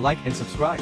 Like and subscribe.